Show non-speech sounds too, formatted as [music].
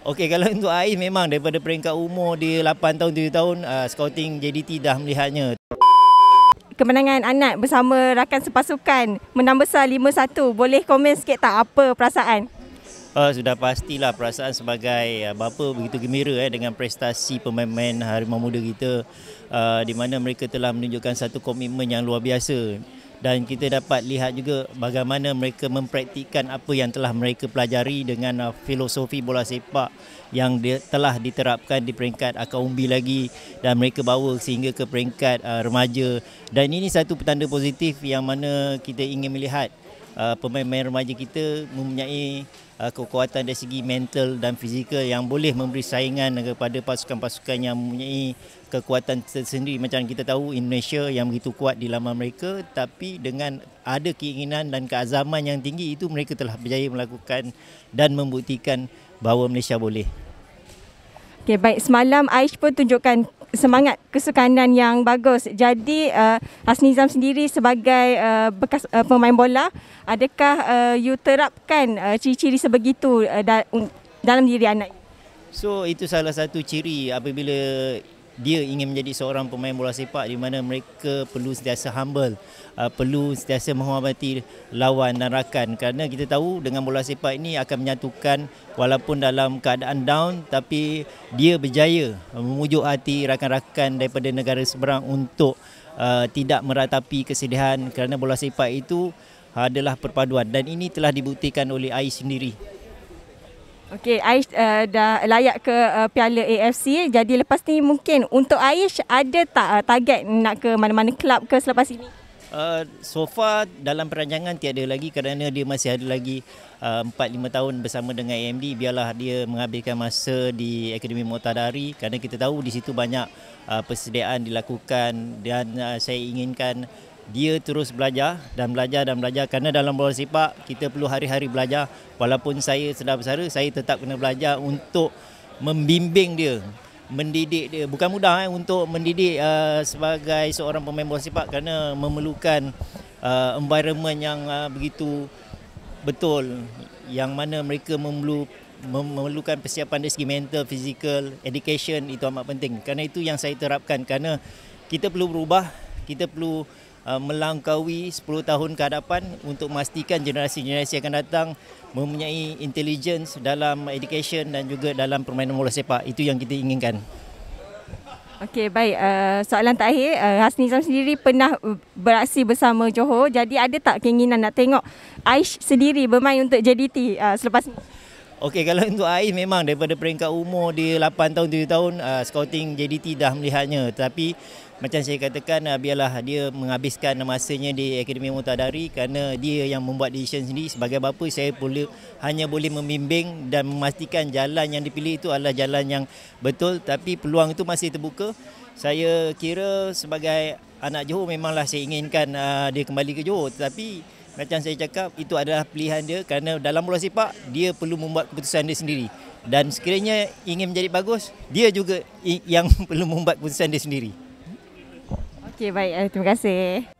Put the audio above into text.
Okey, kalau [laughs] untuk Ais memang daripada peringkat umur dia 8 tahun, 7 tahun, uh, scouting JDT dah melihatnya. Kemenangan anak bersama rakan sepasukan menang besar 5-1. Boleh komen sikit tak apa perasaan? Uh, sudah pastilah perasaan sebagai uh, bapa begitu gembira eh, dengan prestasi pemain-pemain Harimau Muda kita uh, di mana mereka telah menunjukkan satu komitmen yang luar biasa dan kita dapat lihat juga bagaimana mereka mempraktikkan apa yang telah mereka pelajari dengan uh, filosofi bola sepak yang telah diterapkan di peringkat akar umbi lagi dan mereka bawa sehingga ke peringkat uh, remaja. Dan ini satu petanda positif yang mana kita ingin melihat uh, pemain-pemain remaja kita mempunyai uh, kekuatan dari segi mental dan fizikal yang boleh memberi saingan kepada pasukan-pasukan yang mempunyai kekuatan tersendiri macam kita tahu Indonesia yang begitu kuat di laman mereka tapi dengan ada keinginan dan keazaman yang tinggi itu mereka telah berjaya melakukan dan membuktikan bahawa Malaysia boleh. Okay, baik. Semalam Aish pun tunjukkan semangat kesukanan yang bagus. Jadi uh, Hasni Zam sendiri sebagai uh, bekas uh, pemain bola, adakah uh, you terapkan uh, ciri-ciri sebegitu uh, da- dalam diri anak? So itu salah satu ciri apabila dia ingin menjadi seorang pemain bola sepak di mana mereka perlu sentiasa humble, uh, perlu sentiasa menghormati lawan dan rakan kerana kita tahu dengan bola sepak ini akan menyatukan walaupun dalam keadaan down tapi dia berjaya memujuk hati rakan-rakan daripada negara seberang untuk uh, tidak meratapi kesedihan kerana bola sepak itu adalah perpaduan dan ini telah dibuktikan oleh Ais sendiri. Okey, Aish uh, dah layak ke uh, Piala AFC. Jadi lepas ni mungkin untuk Aish ada tak uh, target nak ke mana-mana kelab ke selepas ini? Uh, so far dalam perancangan tiada lagi kerana dia masih ada lagi uh, 4-5 tahun bersama dengan AMD biarlah dia menghabiskan masa di Akademi Motadari kerana kita tahu di situ banyak uh, persediaan dilakukan dan uh, saya inginkan dia terus belajar dan belajar dan belajar. Kerana dalam bola sepak kita perlu hari-hari belajar. Walaupun saya sudah besar saya tetap kena belajar untuk membimbing dia mendidik dia. Bukan mudah eh untuk mendidik uh, sebagai seorang pemain bola sepak kerana memerlukan uh, environment yang uh, begitu betul yang mana mereka memerlu memerlukan persiapan dari segi mental, physical, education itu amat penting. Kerana itu yang saya terapkan. Kerana kita perlu berubah, kita perlu Uh, melangkaui 10 tahun ke hadapan untuk memastikan generasi-generasi akan datang mempunyai intelligence dalam education dan juga dalam permainan bola sepak. Itu yang kita inginkan. Okey, baik. Uh, soalan terakhir, uh, Hasni Zam sendiri pernah beraksi bersama Johor. Jadi ada tak keinginan nak tengok Aish sendiri bermain untuk JDT uh, selepas ini? Okey, kalau untuk Aish memang daripada peringkat umur dia 8 tahun, 7 tahun, uh, scouting JDT dah melihatnya. Tapi macam saya katakan uh, biarlah dia menghabiskan masanya di Akademi Mutadari kerana dia yang membuat decision sendiri. Sebagai bapa saya boleh hanya boleh membimbing dan memastikan jalan yang dipilih itu adalah jalan yang betul. Tapi peluang itu masih terbuka. Saya kira sebagai anak Johor memanglah saya inginkan uh, dia kembali ke Johor. Tetapi macam saya cakap itu adalah pilihan dia kerana dalam bola sepak dia perlu membuat keputusan dia sendiri. Dan sekiranya ingin menjadi bagus dia juga yang [laughs] perlu membuat keputusan dia sendiri. Okey baik, eh, terima kasih.